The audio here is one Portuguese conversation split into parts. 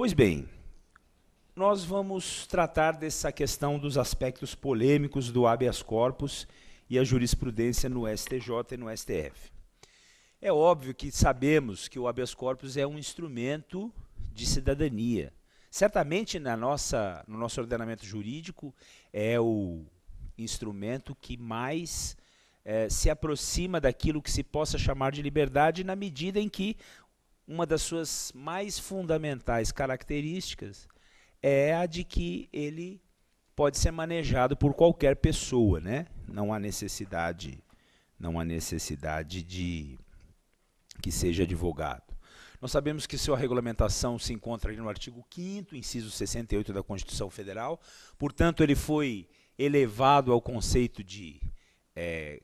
Pois bem, nós vamos tratar dessa questão dos aspectos polêmicos do habeas corpus e a jurisprudência no STJ e no STF. É óbvio que sabemos que o habeas corpus é um instrumento de cidadania. Certamente na nossa, no nosso ordenamento jurídico é o instrumento que mais é, se aproxima daquilo que se possa chamar de liberdade na medida em que uma das suas mais fundamentais características é a de que ele pode ser manejado por qualquer pessoa, né? Não há necessidade, não há necessidade de que seja advogado. Nós sabemos que sua regulamentação se encontra no artigo 5 inciso 68 da Constituição Federal, portanto, ele foi elevado ao conceito de é,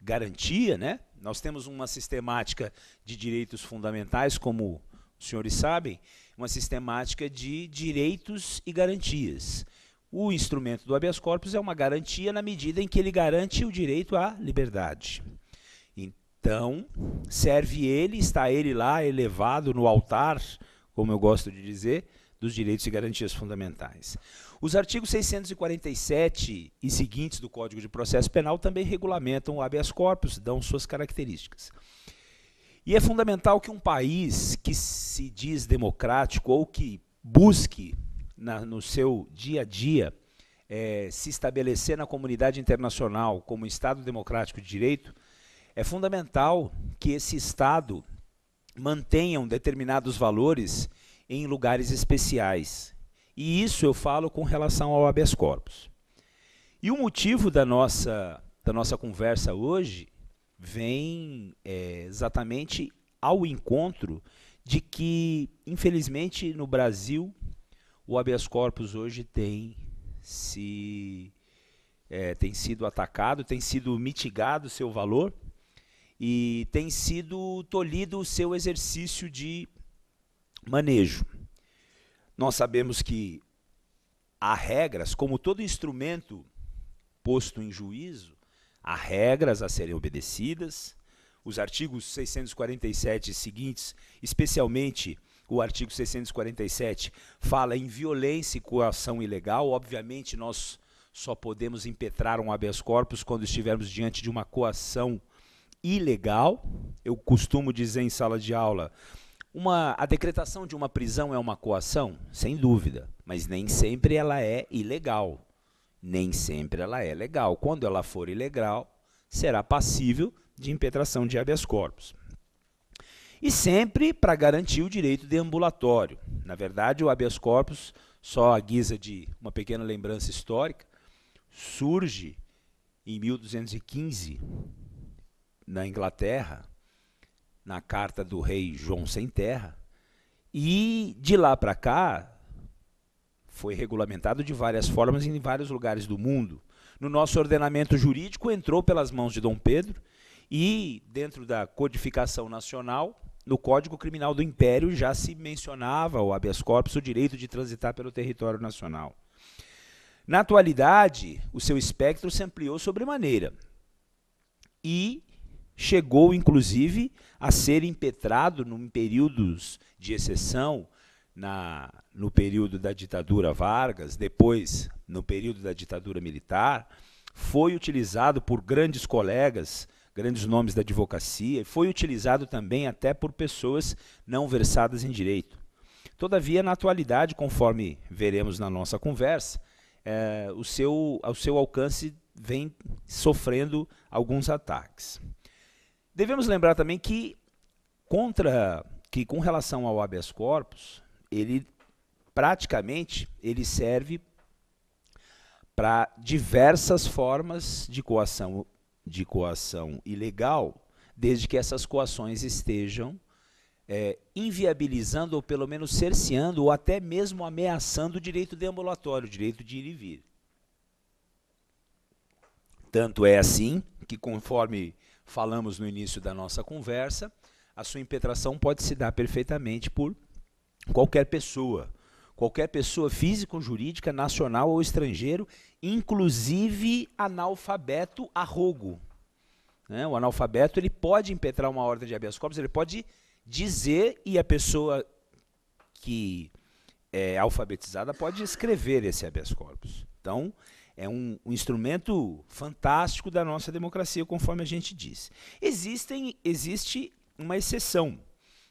garantia, né? Nós temos uma sistemática de direitos fundamentais, como os senhores sabem, uma sistemática de direitos e garantias. O instrumento do habeas corpus é uma garantia na medida em que ele garante o direito à liberdade. Então, serve ele, está ele lá elevado no altar, como eu gosto de dizer, dos direitos e garantias fundamentais. Os artigos 647 e seguintes do Código de Processo Penal também regulamentam o habeas corpus, dão suas características. E é fundamental que um país que se diz democrático ou que busque na, no seu dia a dia é, se estabelecer na comunidade internacional como Estado democrático de direito, é fundamental que esse Estado mantenha determinados valores em lugares especiais. E isso eu falo com relação ao habeas corpus. E o motivo da nossa, da nossa conversa hoje vem é, exatamente ao encontro de que, infelizmente, no Brasil, o habeas corpus hoje tem se é, tem sido atacado, tem sido mitigado o seu valor e tem sido tolhido o seu exercício de manejo. Nós sabemos que há regras, como todo instrumento posto em juízo, há regras a serem obedecidas. Os artigos 647 e seguintes, especialmente o artigo 647, fala em violência e coação ilegal. Obviamente, nós só podemos impetrar um habeas corpus quando estivermos diante de uma coação ilegal. Eu costumo dizer em sala de aula uma, a decretação de uma prisão é uma coação? Sem dúvida, mas nem sempre ela é ilegal. Nem sempre ela é legal. Quando ela for ilegal, será passível de impetração de habeas corpus. E sempre para garantir o direito de ambulatório. Na verdade, o habeas corpus, só à guisa de uma pequena lembrança histórica, surge em 1215 na Inglaterra, na carta do rei João Sem Terra, e de lá para cá foi regulamentado de várias formas em vários lugares do mundo. No nosso ordenamento jurídico entrou pelas mãos de Dom Pedro e dentro da codificação nacional, no Código Criminal do Império já se mencionava o habeas corpus, o direito de transitar pelo território nacional. Na atualidade, o seu espectro se ampliou sobremaneira. E chegou, inclusive, a ser impetrado em períodos de exceção, na, no período da ditadura Vargas, depois no período da ditadura militar, foi utilizado por grandes colegas, grandes nomes da advocacia, e foi utilizado também até por pessoas não versadas em direito. Todavia, na atualidade, conforme veremos na nossa conversa, é, o, seu, o seu alcance vem sofrendo alguns ataques. Devemos lembrar também que contra que com relação ao habeas corpus, ele praticamente ele serve para diversas formas de coação de coação ilegal, desde que essas coações estejam é, inviabilizando ou pelo menos cerceando ou até mesmo ameaçando o direito deambulatório, o direito de ir e vir. Tanto é assim que, conforme falamos no início da nossa conversa, a sua impetração pode se dar perfeitamente por qualquer pessoa, qualquer pessoa física ou jurídica, nacional ou estrangeiro, inclusive analfabeto arrogo. Né? O analfabeto ele pode impetrar uma ordem de habeas corpus, ele pode dizer e a pessoa que é alfabetizada pode escrever esse habeas corpus. Então, é um, um, instrumento fantástico da nossa democracia, conforme a gente disse. Existem, existe uma exceção,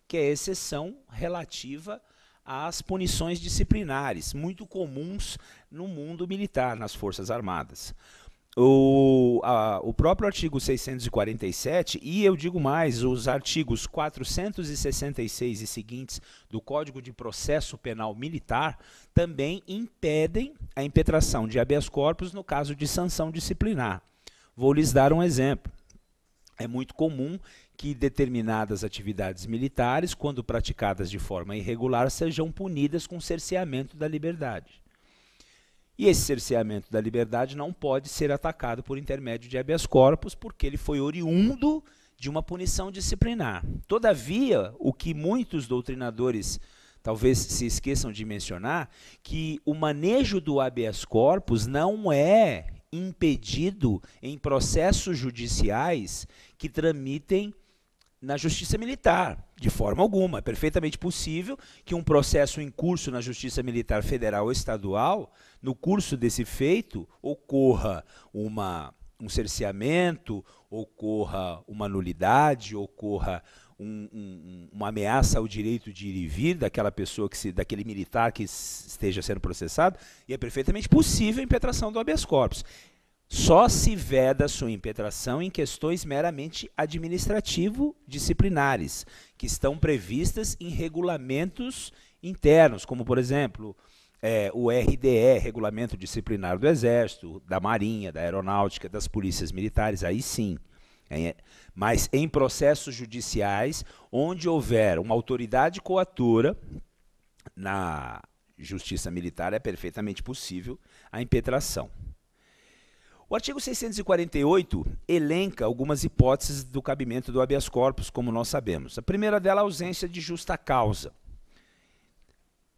que é a exceção relativa às punições disciplinares, muito comuns no mundo militar, nas Forças Armadas. O, a, o próprio artigo 647, e eu digo mais, os artigos 466 e seguintes do Código de Processo Penal Militar também impedem a impetração de habeas corpus no caso de sanção disciplinar. Vou lhes dar um exemplo. É muito comum que determinadas atividades militares, quando praticadas de forma irregular, sejam punidas com cerceamento da liberdade. E esse cerceamento da liberdade não pode ser atacado por intermédio de habeas corpus, porque ele foi oriundo de uma punição disciplinar. Todavia, o que muitos doutrinadores talvez se esqueçam de mencionar, que o manejo do habeas corpus não é impedido em processos judiciais que tramitem na justiça militar, de forma alguma. É perfeitamente possível que um processo em curso na justiça militar federal ou estadual, no curso desse feito, ocorra uma, um cerceamento, ocorra uma nulidade, ocorra um, um, uma ameaça ao direito de ir e vir daquela pessoa que se, daquele militar que esteja sendo processado, e é perfeitamente possível a impetração do habeas corpus. Só se veda sua impetração em questões meramente administrativo-disciplinares, que estão previstas em regulamentos internos, como, por exemplo, é, o RDE, Regulamento Disciplinar do Exército, da Marinha, da Aeronáutica, das Polícias Militares, aí sim. É, mas em processos judiciais, onde houver uma autoridade coatora, na justiça militar é perfeitamente possível a impetração. O artigo 648 elenca algumas hipóteses do cabimento do habeas corpus, como nós sabemos. A primeira dela é a ausência de justa causa.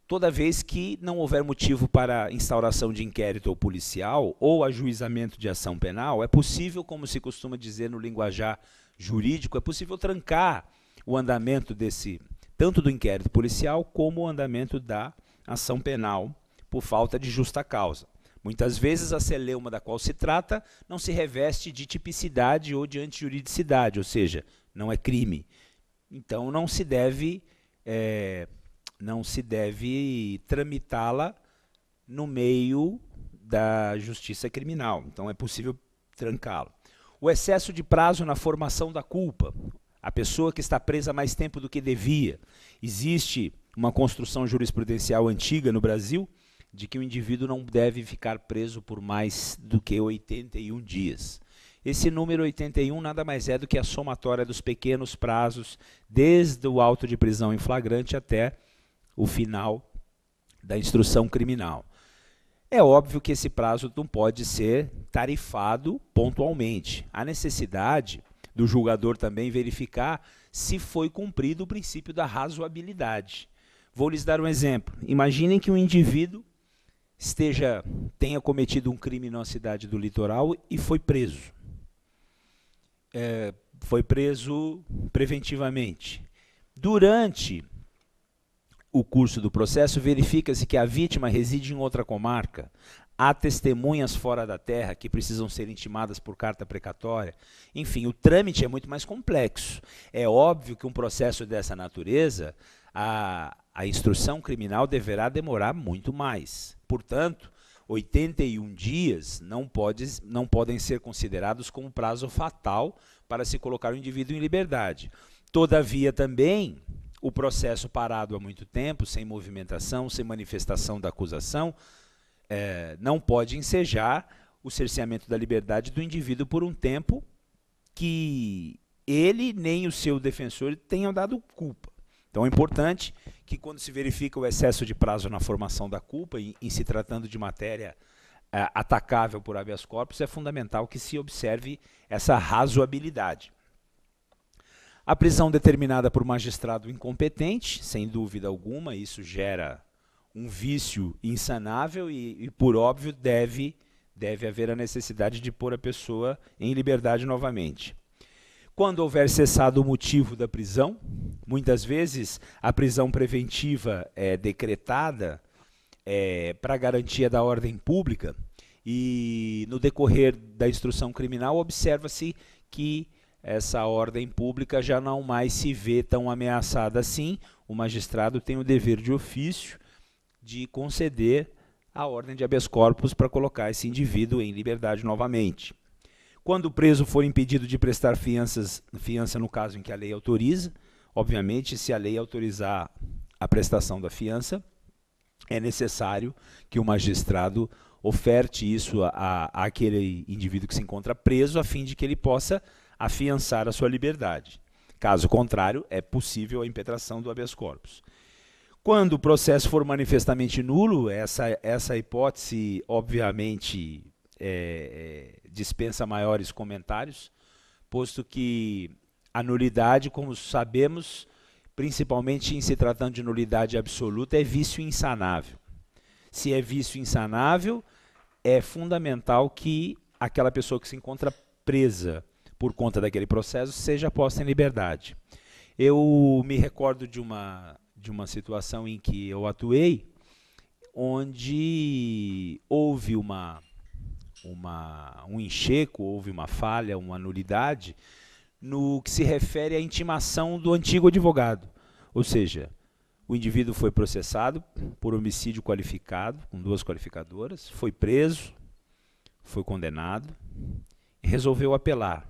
Toda vez que não houver motivo para instauração de inquérito ou policial ou ajuizamento de ação penal, é possível, como se costuma dizer no linguajar jurídico, é possível trancar o andamento desse tanto do inquérito policial como o andamento da ação penal por falta de justa causa. Muitas vezes a celeuma da qual se trata não se reveste de tipicidade ou de antijuridicidade, ou seja, não é crime. Então não se deve é, não se deve tramitá-la no meio da justiça criminal. Então é possível trancá-la. O excesso de prazo na formação da culpa. A pessoa que está presa mais tempo do que devia. Existe uma construção jurisprudencial antiga no Brasil de que o indivíduo não deve ficar preso por mais do que 81 dias. Esse número 81 nada mais é do que a somatória dos pequenos prazos, desde o auto de prisão em flagrante até o final da instrução criminal. É óbvio que esse prazo não pode ser tarifado pontualmente. Há necessidade do julgador também verificar se foi cumprido o princípio da razoabilidade. Vou lhes dar um exemplo. Imaginem que um indivíduo esteja tenha cometido um crime numa cidade do litoral e foi preso. É, foi preso preventivamente. Durante o curso do processo, verifica-se que a vítima reside em outra comarca. Há testemunhas fora da terra que precisam ser intimadas por carta precatória. Enfim, o trâmite é muito mais complexo. É óbvio que um processo dessa natureza, a, a instrução criminal deverá demorar muito mais. Portanto, 81 dias não, pode, não podem ser considerados como prazo fatal para se colocar o indivíduo em liberdade. Todavia, também, o processo parado há muito tempo, sem movimentação, sem manifestação da acusação, é, não pode ensejar o cerceamento da liberdade do indivíduo por um tempo que ele nem o seu defensor tenham dado culpa. Então é importante que quando se verifica o excesso de prazo na formação da culpa, em, se tratando de matéria é, atacável por habeas corpus, é fundamental que se observe essa razoabilidade. A prisão determinada por magistrado incompetente, sem dúvida alguma, isso gera um vício insanável e, e, por óbvio, deve, deve haver a necessidade de pôr a pessoa em liberdade novamente. Quando houver cessado o motivo da prisão, muitas vezes a prisão preventiva é decretada é, para garantia da ordem pública e no decorrer da instrução criminal observa-se que essa ordem pública já não mais se vê tão ameaçada assim. O magistrado tem o dever de ofício de conceder a ordem de habeas corpus para colocar esse indivíduo em liberdade novamente. Quando o preso for impedido de prestar fianças, fiança no caso em que a lei autoriza, obviamente, se a lei autorizar a prestação da fiança, é necessário que o magistrado oferte isso a, a, aquele indivíduo que se encontra preso, a fim de que ele possa afiançar a sua liberdade. Caso contrário, é possível a impetração do habeas corpus. Quando o processo for manifestamente nulo, essa, essa hipótese, obviamente, é, é, dispensa maiores comentários, posto que a nulidade, como sabemos, principalmente em se tratando de nulidade absoluta, é vício insanável. Se é vício insanável, é fundamental que aquela pessoa que se encontra presa por conta daquele processo seja posta em liberdade. Eu me recordo de uma de uma situação em que eu atuei, onde houve uma, uma, um enxeco, houve uma falha, uma nulidade, no que se refere à intimação do antigo advogado. Ou seja, o indivíduo foi processado por homicídio qualificado, com duas qualificadoras, foi preso, foi condenado e resolveu apelar.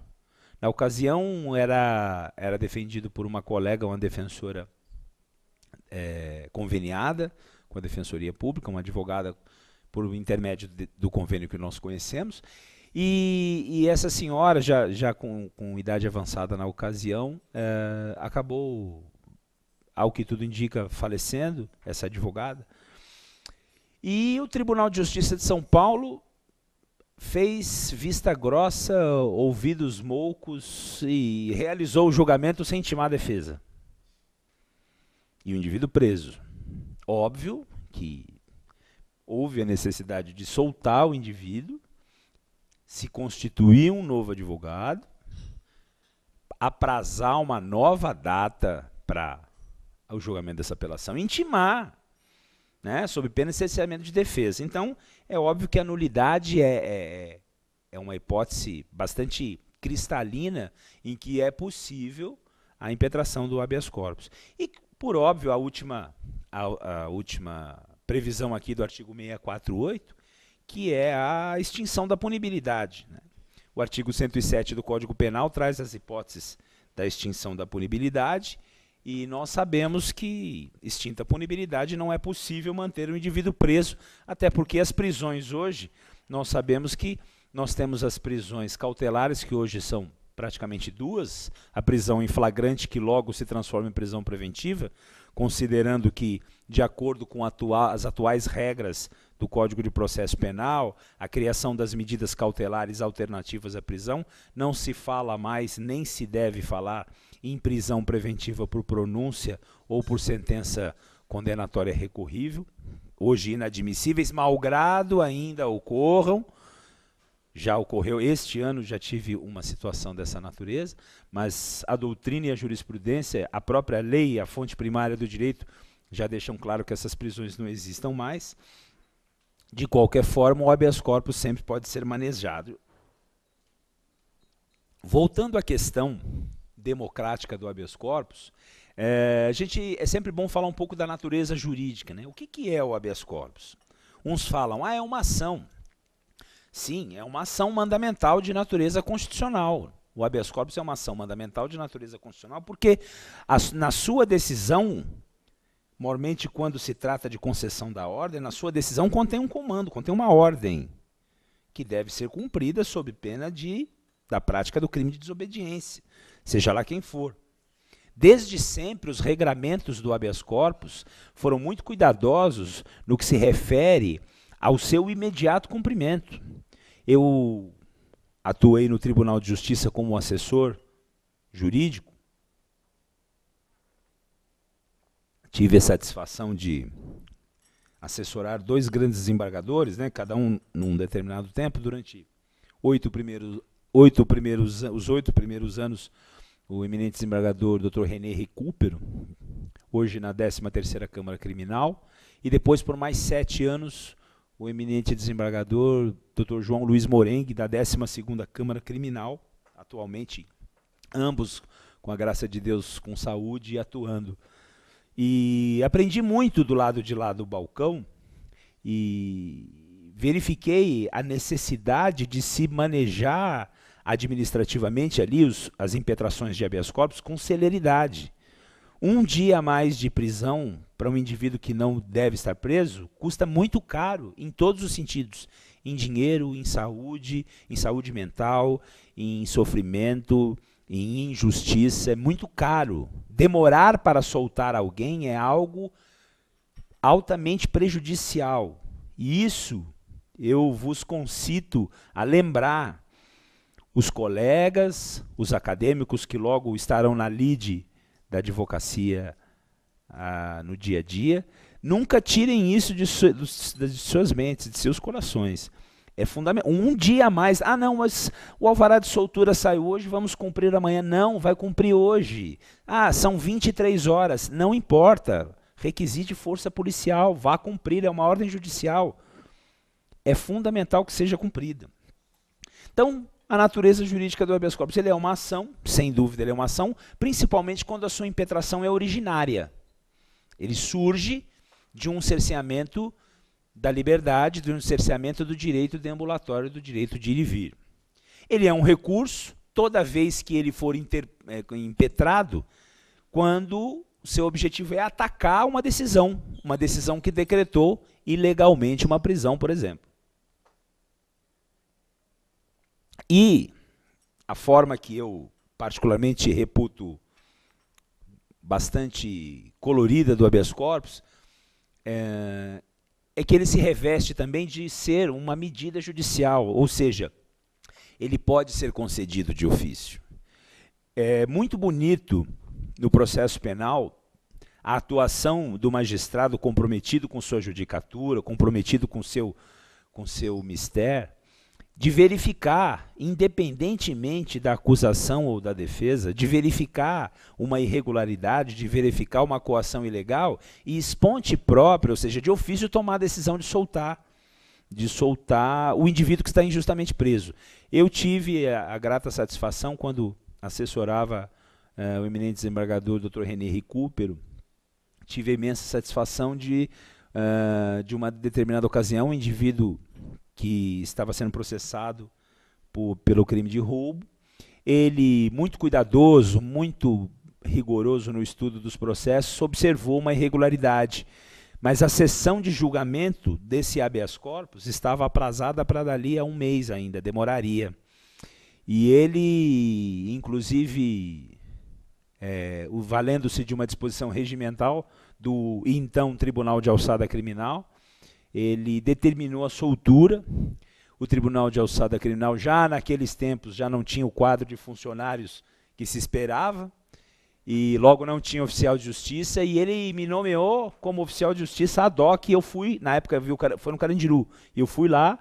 Na ocasião, era, era defendido por uma colega, uma defensora é, conveniada com a Defensoria Pública, uma advogada por intermédio de, do convênio que nós conhecemos. E, e essa senhora, já, já com, com, idade avançada na ocasião, é, acabou, ao que tudo indica, falecendo, essa advogada. E o Tribunal de Justiça de São Paulo fez vista grossa, ouvidos moucos e realizou o julgamento sem intimar a defesa e o indivíduo preso. Óbvio que houve a necessidade de soltar o indivíduo, se constituir um novo advogado, aprazar uma nova data para o julgamento dessa apelação, intimar, né, sob pena de cerceamento de defesa. Então, é óbvio que a nulidade é, é, é uma hipótese bastante cristalina em que é possível a impetração do habeas corpus. E por óbvio, a última, a, a última previsão aqui do artigo 648, que é a extinção da punibilidade. Né? O artigo 107 do Código Penal traz as hipóteses da extinção da punibilidade e nós sabemos que, extinta a punibilidade, não é possível manter o indivíduo preso, até porque as prisões hoje, nós sabemos que nós temos as prisões cautelares, que hoje são praticamente duas, a prisão em flagrante, que logo se transforma em prisão preventiva, considerando que, de acordo com atua as atuais regras do Código de Processo Penal, a criação das medidas cautelares alternativas à prisão, não se fala mais, nem se deve falar em prisão preventiva por pronúncia ou por sentença condenatória recorrível, hoje inadmissíveis, malgrado ainda ocorram, já ocorreu este ano, já tive uma situação dessa natureza, mas a doutrina e a jurisprudência, a própria lei, a fonte primária do direito, já deixam claro que essas prisões não existam mais. De qualquer forma, o habeas corpus sempre pode ser manejado. Voltando à questão democrática do habeas corpus, é, a gente é sempre bom falar um pouco da natureza jurídica. Né? O que, que é o habeas corpus? Uns falam, ah, é uma ação. Sim, é uma ação mandamental de natureza constitucional. O habeas corpus é uma ação mandamental de natureza constitucional porque a, na sua decisão, mormente quando se trata de concessão da ordem, na sua decisão contém um comando, contém uma ordem que deve ser cumprida sob pena de da prática do crime de desobediência, seja lá quem for. Desde sempre, os regramentos do habeas corpus foram muito cuidadosos no que se refere ao seu imediato cumprimento. Eu atuei no Tribunal de Justiça como assessor jurídico. Tive a satisfação de assessorar dois grandes desembargadores, né, cada um num determinado tempo, durante oito primeiros, oito primeiros, os oito primeiros anos, o eminente desembargador Dr. René Recupero, hoje na 13ª Câmara Criminal, e depois por mais sete anos o eminente desembargador Dr. João Luiz Morengue, da 12ª Câmara Criminal, atualmente ambos, com a graça de Deus, com saúde e atuando. E aprendi muito do lado de lá do balcão e verifiquei a necessidade de se manejar administrativamente ali os, as impetrações de habeas corpus com celeridade. Um dia a mais de prisão para um indivíduo que não deve estar preso custa muito caro em todos os sentidos, em dinheiro, em saúde, em saúde mental, em sofrimento, em injustiça, é muito caro. Demorar para soltar alguém é algo altamente prejudicial. E isso eu vos concito a lembrar os colegas, os acadêmicos que logo estarão na lide da advocacia ah, no dia a dia, nunca tirem isso de, su de suas mentes, de seus corações. É fundamental. Um dia a mais. Ah, não, mas o alvará de soltura sai hoje, vamos cumprir amanhã. Não, vai cumprir hoje. Ah, são 23 horas. Não importa. Requisite força policial, vá cumprir, é uma ordem judicial. É fundamental que seja cumprida. Então, a natureza jurídica do habeas corpus ele é uma ação, sem dúvida, ele é uma ação, principalmente quando a sua impetração é originária. Ele surge de um cerceamento da liberdade, de um cerceamento do direito deambulatório, do direito de ir e vir. Ele é um recurso toda vez que ele for inter, é, impetrado, quando o seu objetivo é atacar uma decisão, uma decisão que decretou ilegalmente uma prisão, por exemplo. E a forma que eu particularmente reputo bastante colorida do habeas corpus é, é que ele se reveste também de ser uma medida judicial, ou seja, ele pode ser concedido de ofício. É muito bonito no processo penal a atuação do magistrado comprometido com sua judicatura, comprometido com seu com seu mistério, de verificar, independentemente da acusação ou da defesa, de verificar uma irregularidade, de verificar uma coação ilegal e esponte própria, ou seja, de ofício tomar a decisão de soltar, de soltar o indivíduo que está injustamente preso. Eu tive a, a grata satisfação quando assessorava uh, o eminente desembargador Dr. René Recupero, tive a imensa satisfação de, uh, de uma determinada ocasião, um indivíduo que estava sendo processado por, pelo crime de roubo. Ele, muito cuidadoso, muito rigoroso no estudo dos processos, observou uma irregularidade. Mas a sessão de julgamento desse habeas corpus estava aprazada para dali a um mês ainda, demoraria. E ele, inclusive, é, valendo-se de uma disposição regimental do então Tribunal de Alçada Criminal, ele determinou a soltura. O Tribunal de Alçada Criminal já naqueles tempos já não tinha o quadro de funcionários que se esperava e logo não tinha oficial de justiça e ele me nomeou como oficial de justiça ad hoc e eu fui, na época viu, foi no Carandiru, eu fui lá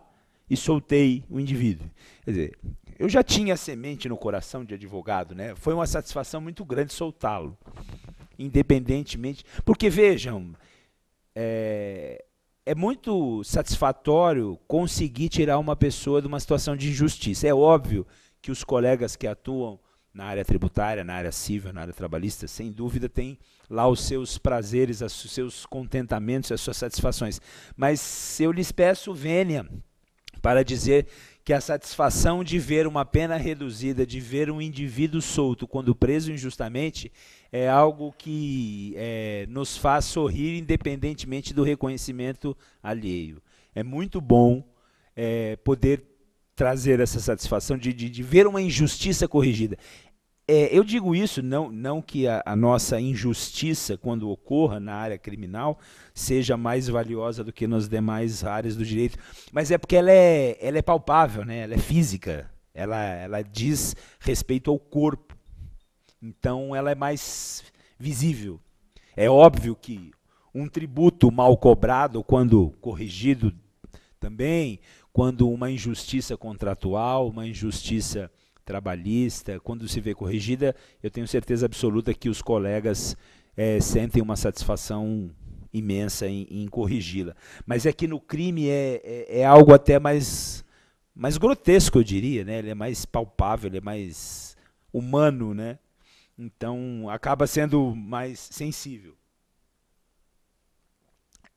e soltei o indivíduo. Quer dizer, eu já tinha semente no coração de advogado, né? Foi uma satisfação muito grande soltá-lo, independentemente, porque vejam, é, é muito satisfatório conseguir tirar uma pessoa de uma situação de injustiça. É óbvio que os colegas que atuam na área tributária, na área civil, na área trabalhista, sem dúvida têm lá os seus prazeres, os seus contentamentos, as suas satisfações. Mas eu lhes peço vênia para dizer que a satisfação de ver uma pena reduzida, de ver um indivíduo solto quando preso injustamente, é algo que é, nos faz sorrir independentemente do reconhecimento alheio. É muito bom é, poder trazer essa satisfação de, de, de, ver uma injustiça corrigida. É, eu digo isso não, não que a, a, nossa injustiça, quando ocorra na área criminal, seja mais valiosa do que nas demais áreas do direito, mas é porque ela é, ela é palpável, né? ela é física, ela, ela diz respeito ao corpo. Então ela é mais visível. É óbvio que um tributo mal cobrado, quando corrigido também, quando uma injustiça contratual, uma injustiça trabalhista, quando se vê corrigida, eu tenho certeza absoluta que os colegas é, sentem uma satisfação imensa em, em corrigi-la. Mas é que no crime é, é, é, algo até mais, mais grotesco, eu diria, né? Ele é mais palpável, ele é mais humano, né? Então acaba sendo mais sensível.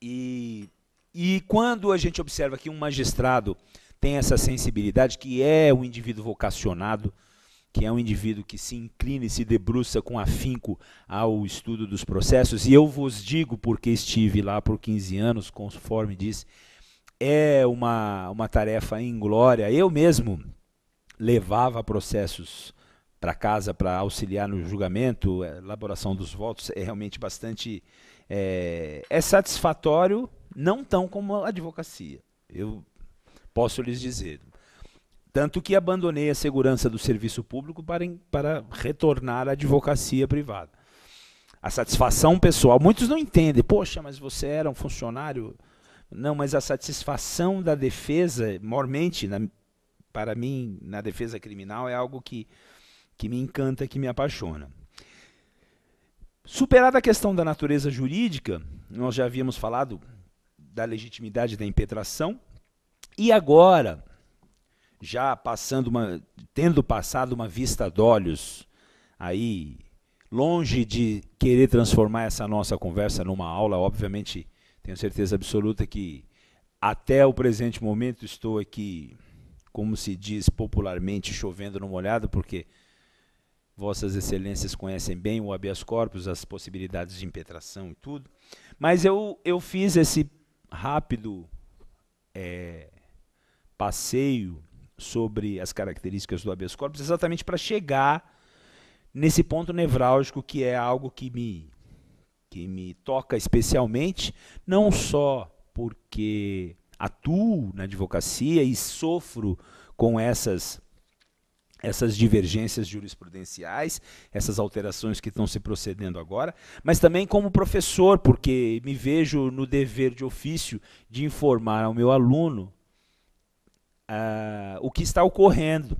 E, e quando a gente observa que um magistrado tem essa sensibilidade, que é um indivíduo vocacionado, que é um indivíduo que se inclina e se debruça com afinco ao estudo dos processos, e eu vos digo porque estive lá por 15 anos, conforme disse, é uma, uma tarefa em glória. Eu mesmo levava processos para casa para auxiliar no julgamento, elaboração dos votos, é realmente bastante. É, é satisfatório, não tão como a advocacia. Eu posso lhes dizer. Tanto que abandonei a segurança do serviço público para, para retornar à advocacia privada. A satisfação pessoal, muitos não entendem, poxa, mas você era um funcionário. Não, mas a satisfação da defesa, mormente, na, para mim, na defesa criminal, é algo que, que me encanta, que me apaixona. Superada a questão da natureza jurídica, nós já havíamos falado da legitimidade da impetração, e agora já passando uma, tendo passado uma vista de olhos aí, longe de querer transformar essa nossa conversa numa aula, obviamente tenho certeza absoluta que até o presente momento estou aqui, como se diz popularmente, chovendo no molhado, porque vossas excelências conhecem bem o habeas corpus, as possibilidades de impetração e tudo. Mas eu, eu fiz esse rápido é, passeio sobre as características do habeas corpus, exatamente para chegar nesse ponto nevrálgico que é algo que me que me toca especialmente, não só porque atuo na advocacia e sofro com essas essas divergências jurisprudenciais, essas alterações que estão se procedendo agora, mas também como professor, porque me vejo no dever de ofício de informar ao meu aluno uh, o que está ocorrendo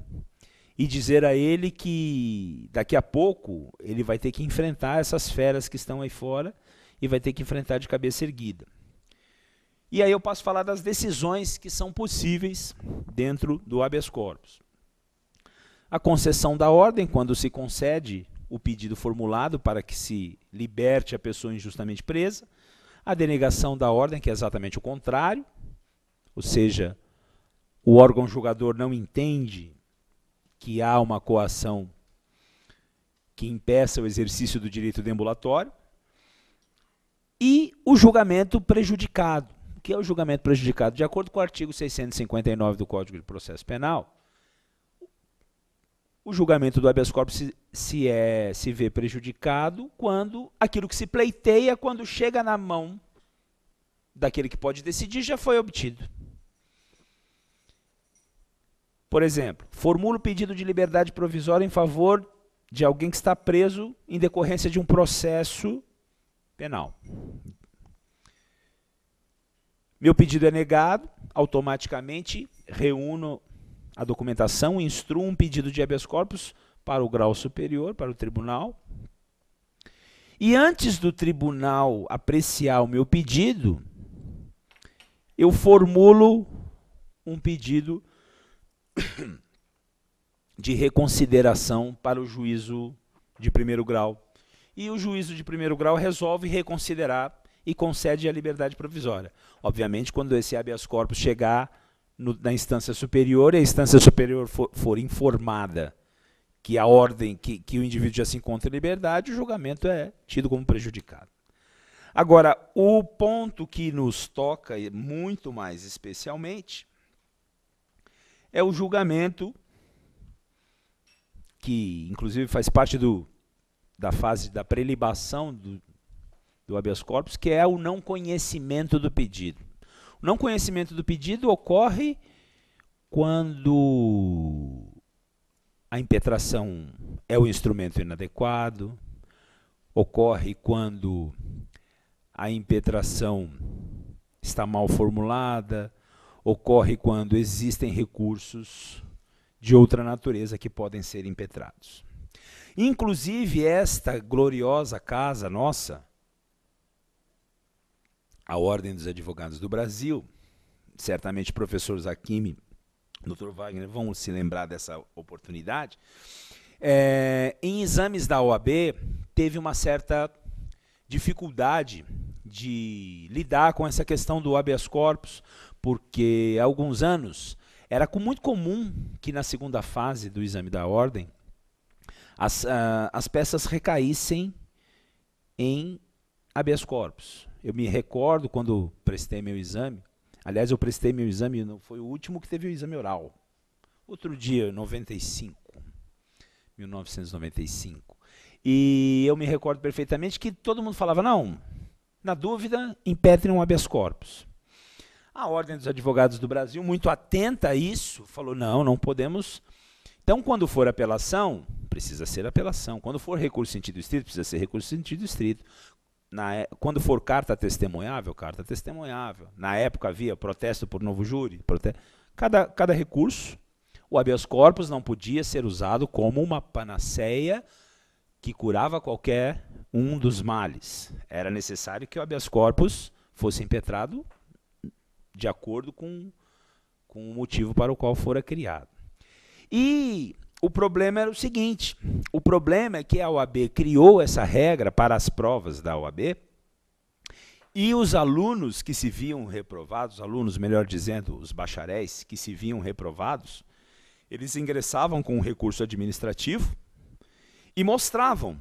e dizer a ele que daqui a pouco ele vai ter que enfrentar essas feras que estão aí fora e vai ter que enfrentar de cabeça erguida. E aí eu posso falar das decisões que são possíveis dentro do habeas corpus. A concessão da ordem, quando se concede o pedido formulado para que se liberte a pessoa injustamente presa. A denegação da ordem, que é exatamente o contrário, ou seja, o órgão julgador não entende que há uma coação que impeça o exercício do direito deambulatório, e o julgamento prejudicado. O que é o julgamento prejudicado? De acordo com o artigo 659 do Código de Processo Penal, o julgamento do habeas corpus se, se, é, se vê prejudicado quando aquilo que se pleiteia, quando chega na mão daquele que pode decidir, já foi obtido. Por exemplo, formula o pedido de liberdade provisória em favor de alguém que está preso em decorrência de um processo penal. Meu pedido é negado, automaticamente reúno a documentação, instruo um pedido de habeas corpus para o grau superior, para o tribunal. E antes do tribunal apreciar o meu pedido, eu formulo um pedido de reconsideração para o juízo de primeiro grau. E o juízo de primeiro grau resolve reconsiderar e concede a liberdade provisória. Obviamente, quando esse habeas corpus chegar no, na instância superior e a instância superior for, for informada que a ordem, que, que o indivíduo já se encontra em liberdade, o julgamento é tido como prejudicado. Agora, o ponto que nos toca muito mais especialmente é o julgamento, que inclusive faz parte do, da fase da prelibação do, do habeas corpus, que é o não conhecimento do pedido. O não conhecimento do pedido ocorre quando a impetração é o instrumento inadequado, ocorre quando a impetração está mal formulada, ocorre quando existem recursos de outra natureza que podem ser impetrados. Inclusive, esta gloriosa casa nossa a Ordem dos Advogados do Brasil, certamente professor Zakimi, Dr. Wagner vão se lembrar dessa oportunidade, é, em exames da OAB teve uma certa dificuldade de lidar com essa questão do habeas corpus, porque há alguns anos era muito comum que na segunda fase do exame da ordem as, uh, as peças recaíssem em habeas corpus. Eu me recordo quando prestei meu exame, aliás, eu prestei meu exame, foi o último que teve o exame oral. Outro dia, 95, 1995. E eu me recordo perfeitamente que todo mundo falava, não, na dúvida, impetrem um habeas corpus. A Ordem dos Advogados do Brasil, muito atenta a isso, falou, não, não podemos... Então, quando for apelação, precisa ser apelação. Quando for recurso em sentido estrito, precisa ser recurso em sentido estrito. Na, é, quando for carta testemunhável, carta testemunhável. Na época havia protesto por novo júri. Protesto. Cada, cada recurso, o habeas corpus não podia ser usado como uma panaceia que curava qualquer um dos males. Era necessário que o habeas corpus fosse impetrado de acordo com, com o motivo para o qual fora criado. E o problema era o seguinte: o problema é que a OAB criou essa regra para as provas da OAB e os alunos que se viam reprovados, alunos, melhor dizendo, os bacharéis que se viam reprovados, eles ingressavam com um recurso administrativo e mostravam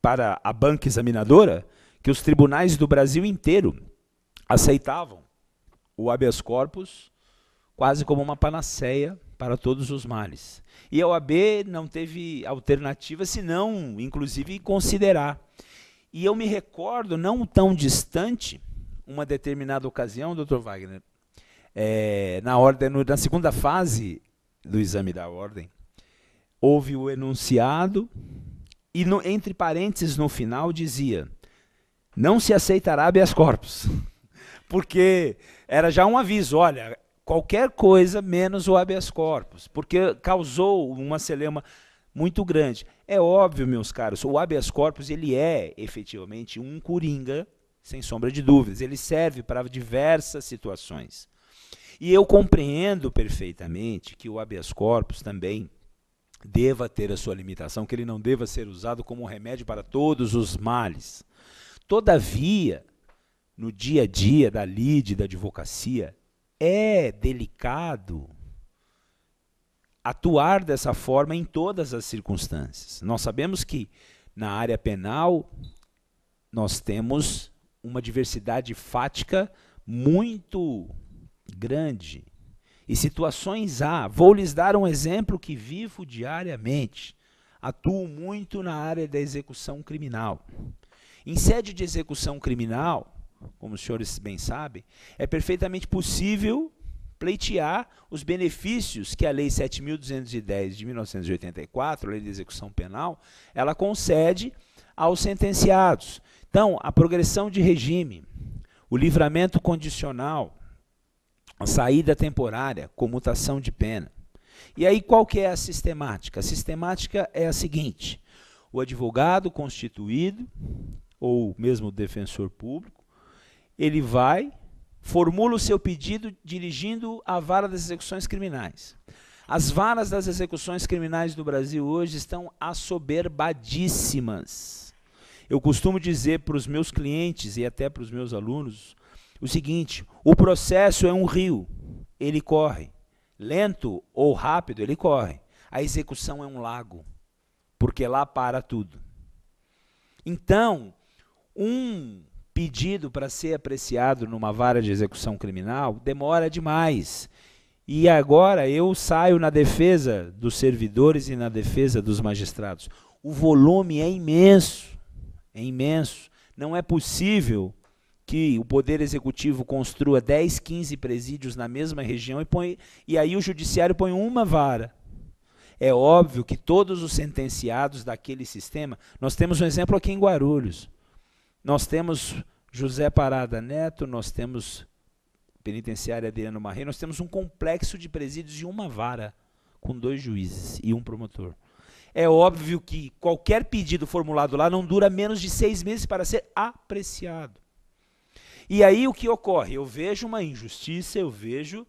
para a banca examinadora que os tribunais do Brasil inteiro aceitavam o habeas corpus quase como uma panaceia para todos os males. E a OAB não teve alternativa senão, inclusive, considerar. E eu me recordo, não tão distante, uma determinada ocasião, doutor Wagner, é, na, ordem, na segunda fase do exame da ordem, houve o enunciado e, no, entre parênteses, no final dizia: não se aceitará habeas corpus. Porque era já um aviso: olha, qualquer coisa menos o habeas corpus, porque causou uma celema muito grande. É óbvio, meus caros, o habeas corpus ele é efetivamente um coringa, sem sombra de dúvidas. Ele serve para diversas situações. E eu compreendo perfeitamente que o habeas corpus também deva ter a sua limitação, que ele não deva ser usado como remédio para todos os males. Todavia, no dia a dia da lide, da advocacia, é delicado atuar dessa forma em todas as circunstâncias. Nós sabemos que na área penal nós temos uma diversidade fática muito grande. E situações há. Vou lhes dar um exemplo que vivo diariamente. Atuo muito na área da execução criminal. Em sede de execução criminal, como os senhores bem sabem, é perfeitamente possível pleitear os benefícios que a Lei 7.210 de 1984, a Lei de Execução Penal, ela concede aos sentenciados. Então, a progressão de regime, o livramento condicional, a saída temporária, comutação de pena. E aí qual que é a sistemática? A sistemática é a seguinte: o advogado constituído ou mesmo o defensor público ele vai, formula o seu pedido dirigindo a vara das execuções criminais. As varas das execuções criminais do Brasil hoje estão assoberbadíssimas. Eu costumo dizer para os meus clientes e até para os meus alunos o seguinte: o processo é um rio, ele corre. Lento ou rápido, ele corre. A execução é um lago, porque lá para tudo. Então, um pedido para ser apreciado numa vara de execução criminal demora demais. E agora eu saio na defesa dos servidores e na defesa dos magistrados. O volume é imenso, é imenso. Não é possível que o Poder Executivo construa 10, 15 presídios na mesma região e, põe, e aí o Judiciário põe uma vara. É óbvio que todos os sentenciados daquele sistema. Nós temos um exemplo aqui em Guarulhos. Nós temos José Parada Neto, nós temos penitenciária Adriano Marrei, nós temos um complexo de presídios de uma vara, com dois juízes e um promotor. É óbvio que qualquer pedido formulado lá não dura menos de seis meses para ser apreciado. E aí o que ocorre? Eu vejo uma injustiça, eu vejo,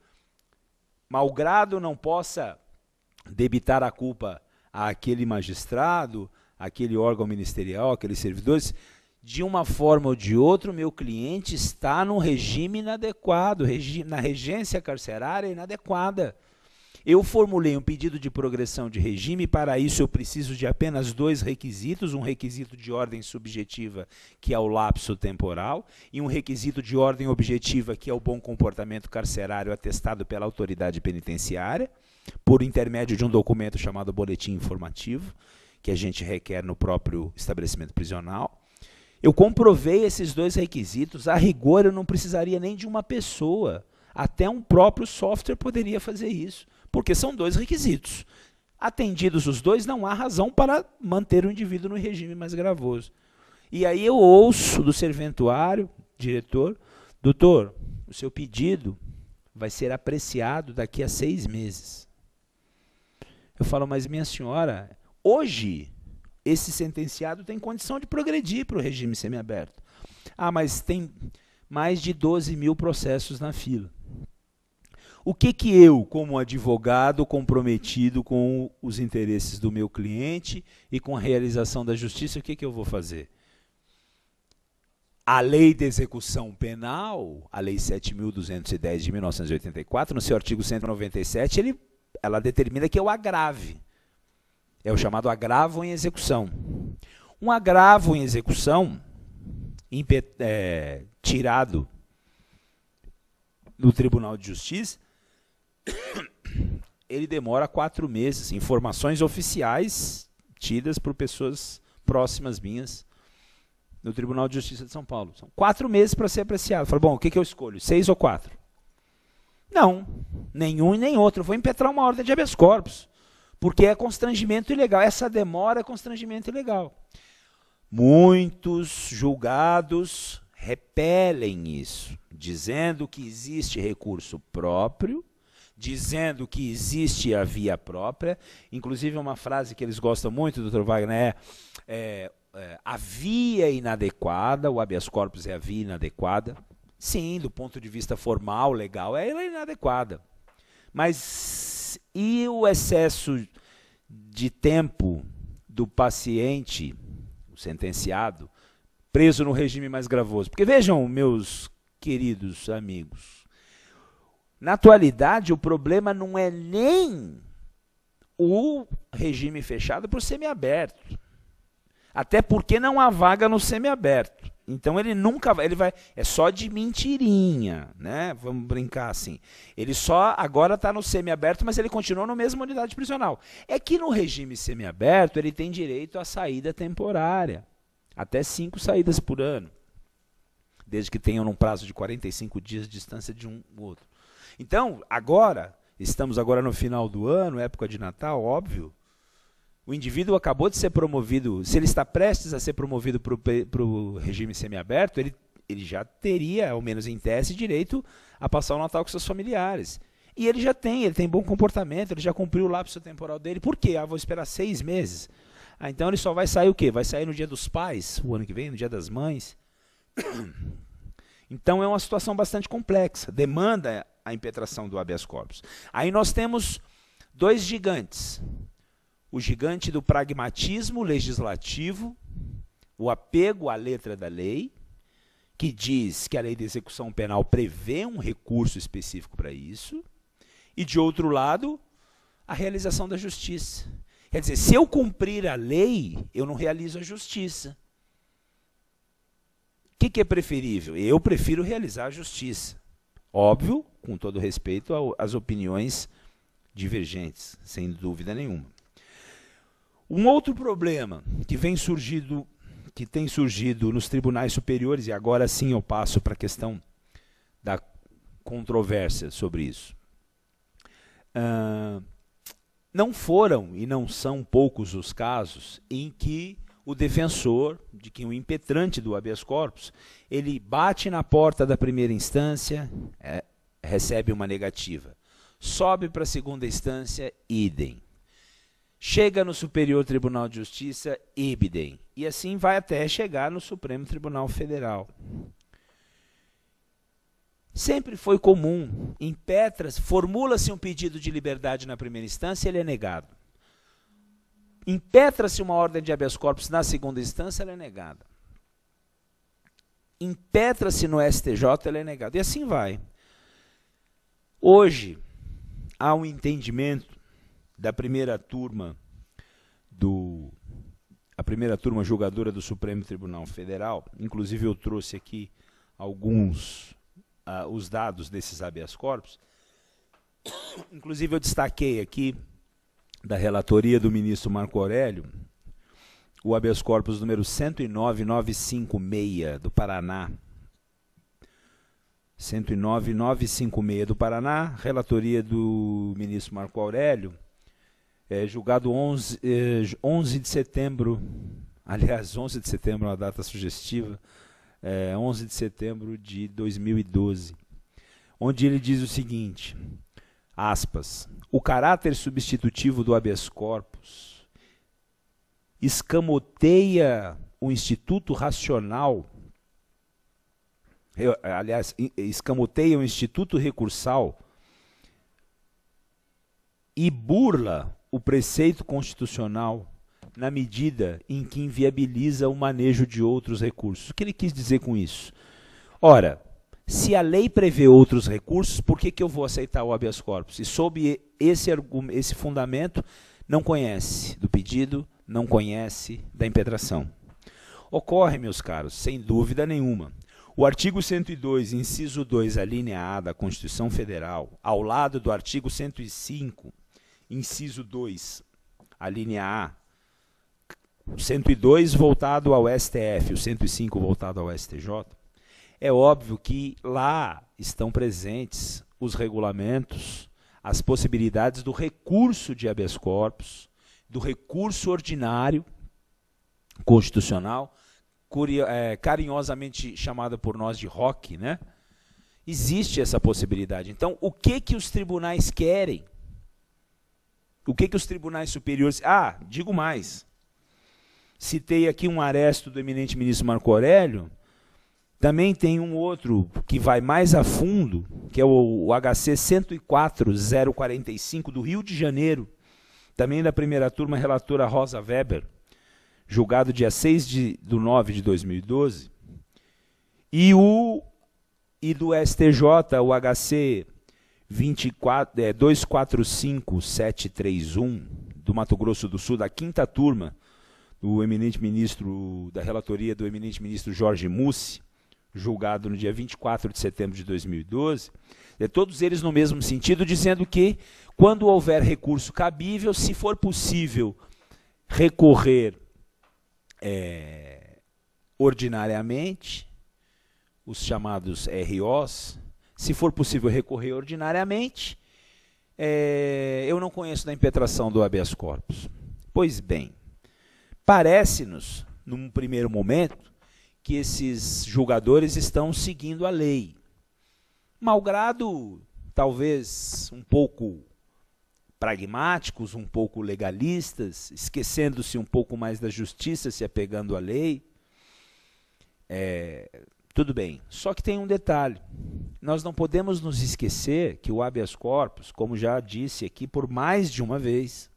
malgrado não possa debitar a culpa àquele magistrado, àquele órgão ministerial, aqueles servidores, de uma forma ou de outra, o meu cliente está num regime inadequado, regi na regência carcerária inadequada. Eu formulei um pedido de progressão de regime, para isso eu preciso de apenas dois requisitos, um requisito de ordem subjetiva, que é o lapso temporal, e um requisito de ordem objetiva, que é o bom comportamento carcerário atestado pela autoridade penitenciária, por intermédio de um documento chamado boletim informativo, que a gente requer no próprio estabelecimento prisional. Eu comprovei esses dois requisitos, a rigor eu não precisaria nem de uma pessoa, até um próprio software poderia fazer isso porque são dois requisitos. Atendidos os dois, não há razão para manter o indivíduo no regime mais gravoso. E aí eu ouço do serventuário, diretor, doutor, o seu pedido vai ser apreciado daqui a seis meses. Eu falo, mas minha senhora, hoje esse sentenciado tem condição de progredir para o regime semiaberto. Ah, mas tem mais de 12 mil processos na fila. O que que eu, como advogado comprometido com os interesses do meu cliente e com a realização da justiça, o que que eu vou fazer? A lei de execução penal, a lei 7.210 de 1984, no seu artigo 197, ele, ela determina que o agrave. É o chamado agravo em execução. Um agravo em execução é, tirado no Tribunal de Justiça ele demora quatro meses. Informações oficiais tidas por pessoas próximas minhas no Tribunal de Justiça de São Paulo. São quatro meses para ser apreciado. Falo, bom, o que, que eu escolho? Seis ou quatro? Não, nenhum e nem outro. Eu vou impetrar uma ordem de habeas corpus, porque é constrangimento ilegal. Essa demora é constrangimento ilegal. Muitos julgados repelem isso, dizendo que existe recurso próprio dizendo que existe a via própria. Inclusive, uma frase que eles gostam muito, doutor Wagner, é, é, é a via inadequada, o habeas corpus é a via inadequada. Sim, do ponto de vista formal, legal, ela é inadequada. Mas e o excesso de tempo do paciente, o sentenciado, preso no regime mais gravoso? Porque vejam, meus queridos amigos, na atualidade, o problema não é nem o regime fechado para o semiaberto. Até porque não há vaga no semiaberto. Então ele nunca vai, ele vai, é só de mentirinha, né? Vamos brincar assim. Ele só agora está no semiaberto, mas ele continua na mesma unidade prisional. É que no regime semiaberto ele tem direito à saída temporária, até cinco saídas por ano, desde que tenham um prazo de 45 dias de distância de um outro. Então, agora, estamos agora no final do ano, época de Natal, óbvio. O indivíduo acabou de ser promovido, se ele está prestes a ser promovido para o regime semiaberto, ele, ele já teria, ao menos em tese, direito a passar o Natal com seus familiares. E ele já tem, ele tem bom comportamento, ele já cumpriu o lapso temporal dele. Por quê? Ah, vou esperar seis meses. Ah, então ele só vai sair o quê? Vai sair no dia dos pais, o ano que vem, no dia das mães. Então é uma situação bastante complexa, demanda a impetração do habeas corpus. Aí nós temos dois gigantes. O gigante do pragmatismo legislativo, o apego à letra da lei, que diz que a lei de execução penal prevê um recurso específico para isso, e de outro lado, a realização da justiça. Quer dizer, se eu cumprir a lei, eu não realizo a justiça. O que, que é preferível? Eu prefiro realizar a justiça. Óbvio, com todo respeito às opiniões divergentes, sem dúvida nenhuma. Um outro problema que vem surgido, que tem surgido nos tribunais superiores, e agora sim eu passo para a questão da controvérsia sobre isso. Uh, não foram e não são poucos os casos em que o defensor, de que o impetrante do habeas corpus, ele bate na porta da primeira instância, é, recebe uma negativa. Sobe para a segunda instância, idem. Chega no Superior Tribunal de Justiça, idem. E assim vai até chegar no Supremo Tribunal Federal. Sempre foi comum, impetra formula-se um pedido de liberdade na primeira instância, ele é negado. Impetra-se uma ordem de habeas corpus na segunda instância, ela é negada. Impetra-se no STJ, ela é negada. E assim vai. Hoje, há um entendimento da primeira turma do a primeira turma julgadora do Supremo Tribunal Federal, inclusive eu trouxe aqui alguns uh, os dados desses habeas corpus. Inclusive eu destaquei aqui da relatoria do ministro Marco Aurélio o habeas corpus número 109956 do Paraná. 109956 do Paraná, relatoria do ministro Marco Aurélio, é, julgado 11, é, 11 de setembro, aliás, 11 de setembro é uma data sugestiva, é, 11 de setembro de 2012, onde ele diz o seguinte, aspas, o caráter substitutivo do habeas corpus escamoteia o instituto racional, aliás, escamoteia o instituto recursal e burla o preceito constitucional na medida em que inviabiliza o manejo de outros recursos. O que ele quis dizer com isso? Ora, se a lei prevê outros recursos, por que, que eu vou aceitar o habeas corpus? E sob esse, esse fundamento, não conhece do pedido, não conhece da impetração. Ocorre, meus caros, sem dúvida nenhuma. O artigo 102, inciso 2, a linha A da Constituição Federal, ao lado do artigo 105, inciso 2, a linha A o 102 voltado ao STF, o 105 voltado ao STJ, é óbvio que lá estão presentes os regulamentos, as possibilidades do recurso de habeas corpus, do recurso ordinário constitucional, é, carinhosamente chamada por nós de ROC, né? Existe essa possibilidade. Então, o que que os tribunais querem? O que que os tribunais superiores... Ah, digo mais. Citei aqui um aresto do eminente ministro Marco Aurélio. Também tem um outro que vai mais a fundo, que é o, HC 104045 do Rio de Janeiro, também da primeira turma, relatora Rosa Weber, julgado dia 6 de, do 9 de 2012. E o e do STJ, o HC 24, é, 245731, do Mato Grosso do Sul, da quinta turma, do eminente ministro, da relatoria do eminente ministro Jorge Mussi, julgado no dia 24 de setembro de 2012, é, todos eles no mesmo sentido, dizendo que quando houver recurso cabível, se for possível recorrer é, ordinariamente, os chamados ROs, se for possível recorrer ordinariamente, é, eu não conheço da impetração do habeas corpus. Pois bem, Parece-nos, num primeiro momento, que esses julgadores estão seguindo a lei. Malgrado, talvez, um pouco pragmáticos, um pouco legalistas, esquecendo-se um pouco mais da justiça, se apegando à lei. É, tudo bem. Só que tem um detalhe. Nós não podemos nos esquecer que o habeas corpus, como já disse aqui por mais de uma vez,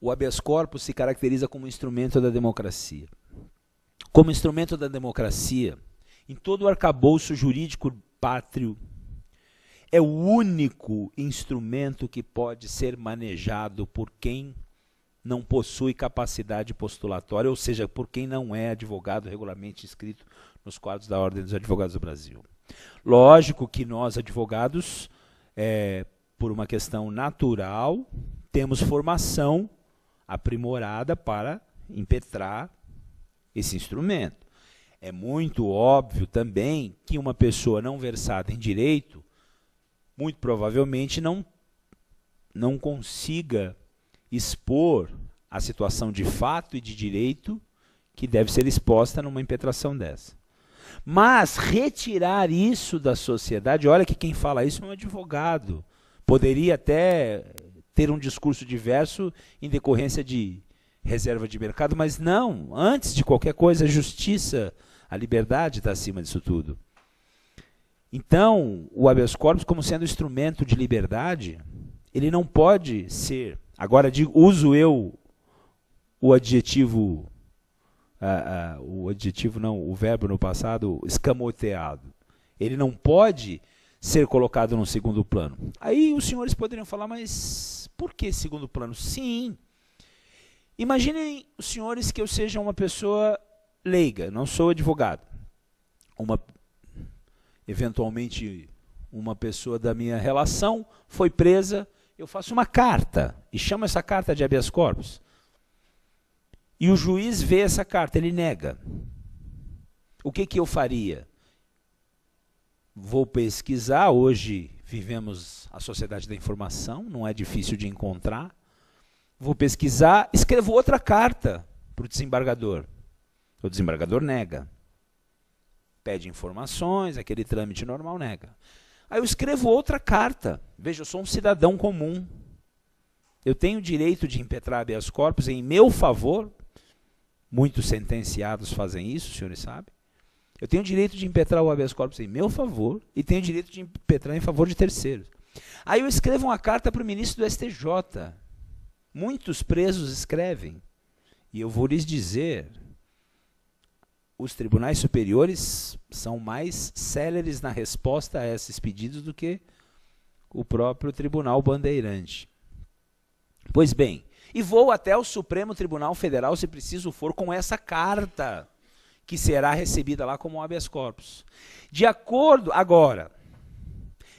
o habeas corpus se caracteriza como instrumento da democracia. Como instrumento da democracia, em todo o arcabouço jurídico pátrio, é o único instrumento que pode ser manejado por quem não possui capacidade postulatória, ou seja, por quem não é advogado regularmente inscrito nos quadros da Ordem dos Advogados do Brasil. Lógico que nós, advogados, é, por uma questão natural, temos formação aprimorada para impetrar esse instrumento. É muito óbvio também que uma pessoa não versada em direito, muito provavelmente não, não consiga expor a situação de fato e de direito que deve ser exposta numa impetração dessa. Mas retirar isso da sociedade, olha que quem fala isso é um advogado. Poderia até ter um discurso diverso em decorrência de reserva de mercado, mas não, antes de qualquer coisa, a justiça, A liberdade está acima disso tudo. Então, o habeas corpus, como sendo instrumento de liberdade, ele não pode ser. Agora, digo, uso eu o adjetivo, uh, uh, o adjetivo não, o verbo no passado, escamoteado. Ele não pode ser colocado no segundo plano. Aí os senhores poderiam falar, mas por que segundo plano? Sim. Imaginem os senhores que eu seja uma pessoa leiga, não sou advogado. Uma eventualmente uma pessoa da minha relação foi presa, eu faço uma carta e chamo essa carta de habeas corpus. E o juiz vê essa carta, ele nega. O que, que eu faria? vou pesquisar. Hoje vivemos a sociedade da informação, não é difícil de encontrar. Vou pesquisar, escrevo outra carta para o desembargador. O desembargador nega. Pede informações, aquele trâmite normal nega. Aí eu escrevo outra carta. Veja, eu sou um cidadão comum. Eu tenho o direito de impetrar habeas corpus em meu favor. Muitos sentenciados fazem isso, os senhores sabem. Eu tenho o direito de impetrar o habeas corpus em meu favor e tenho o direito de impetrar em favor de terceiros. Aí eu escrevo uma carta para o ministro do STJ. Muitos presos escrevem. E eu vou lhes dizer: os tribunais superiores são mais céleres na resposta a esses pedidos do que o próprio Tribunal Bandeirante. Pois bem, e vou até o Supremo Tribunal Federal, se preciso for, com essa carta que será recebida lá como habeas corpus. De acordo, agora,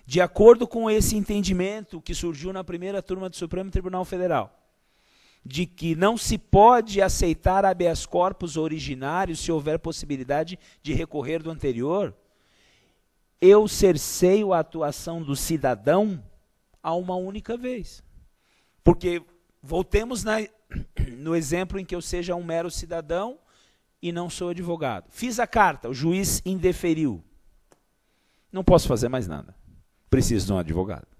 de acordo com esse entendimento que surgiu na primeira turma do Supremo Tribunal Federal, de que não se pode aceitar habeas corpus originário se houver possibilidade de recorrer do anterior, eu cerceio a atuação do cidadão a uma única vez. Porque voltemos na, no exemplo em que eu seja um mero cidadão e não sou advogado. Fiz a carta, o juiz indeferiu. Não posso fazer mais nada. Preciso de um advogado.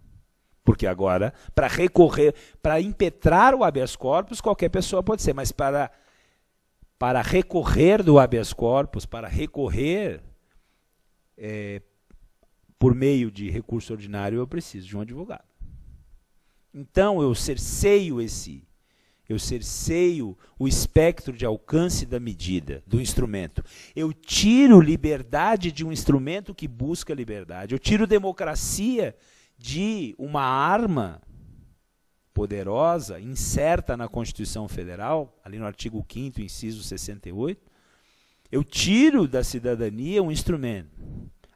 Porque agora, para recorrer, para impetrar o habeas corpus, qualquer pessoa pode ser, mas para, para recorrer do habeas corpus, para recorrer é, por meio de recurso ordinário, eu preciso de um advogado. Então, eu cerceio esse eu cerceio o espectro de alcance da medida, do instrumento. Eu tiro liberdade de um instrumento que busca liberdade. Eu tiro democracia de uma arma poderosa, inserta na Constituição Federal, ali no artigo 5 inciso 68. Eu tiro da cidadania um instrumento.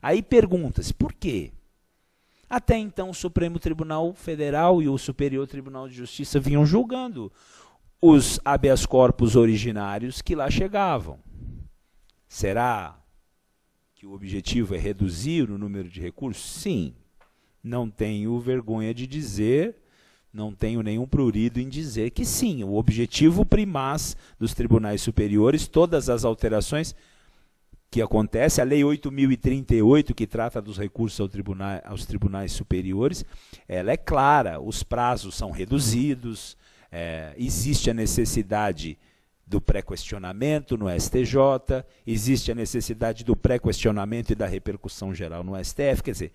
Aí pergunta-se, por quê? Até então, o Supremo Tribunal Federal e o Superior Tribunal de Justiça vinham julgando os habeas corpus originários que lá chegavam. Será que o objetivo é reduzir o número de recursos? Sim. Não tenho vergonha de dizer, não tenho nenhum prurido em dizer que sim. O objetivo primaz dos tribunais superiores, todas as alterações que acontecem, a Lei 8.038, que trata dos recursos ao tribunal, aos tribunais superiores, ela é clara, os prazos são reduzidos, é, existe a necessidade do pré-questionamento no STJ, existe a necessidade do pré-questionamento e da repercussão geral no STF. Quer dizer,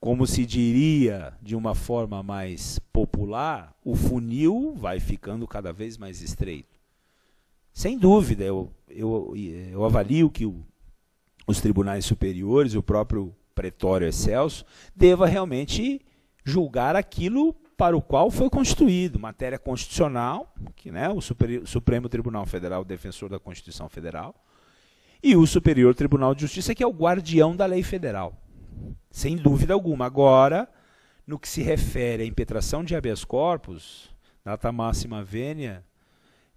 como se diria de uma forma mais popular, o funil vai ficando cada vez mais estreito. Sem dúvida, eu, eu, eu avalio que o, os tribunais superiores, o próprio pretório excelso, deva realmente julgar aquilo para o qual foi constituído, matéria constitucional, que né, o Supremo Tribunal Federal, defensor da Constituição Federal, e o Superior Tribunal de Justiça, que é o guardião da lei federal. Sem dúvida alguma. Agora, no que se refere à impetração de habeas corpus, data máxima vênia,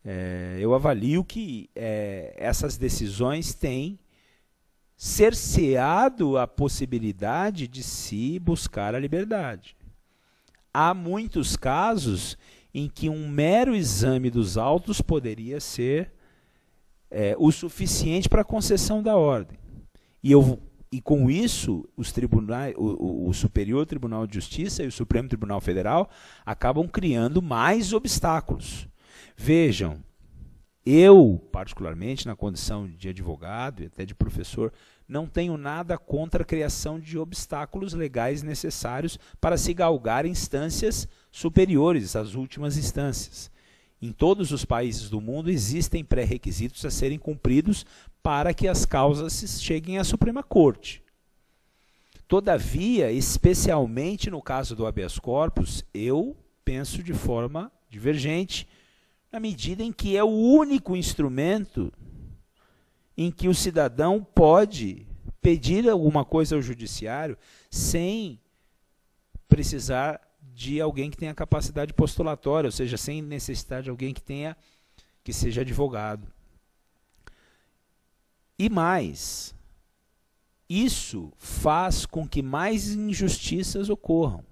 é, eu avalio que é, essas decisões têm cerceado a possibilidade de se buscar a liberdade há muitos casos em que um mero exame dos autos poderia ser é, o suficiente para a concessão da ordem. E, eu, e com isso, os tribunais, o, o Superior Tribunal de Justiça e o Supremo Tribunal Federal acabam criando mais obstáculos. Vejam, Eu, particularmente, na condição de advogado e até de professor, não tenho nada contra a criação de obstáculos legais necessários para se galgar instâncias superiores às últimas instâncias. Em todos os países do mundo existem pré-requisitos a serem cumpridos para que as causas cheguem à Suprema Corte. Todavia, especialmente no caso do habeas corpus, eu penso de forma divergente na medida em que é o único instrumento em que o cidadão pode pedir alguma coisa ao judiciário sem precisar de alguém que tenha capacidade postulatória, ou seja, sem necessidade de alguém que tenha que seja advogado. E mais, isso faz com que mais injustiças ocorram,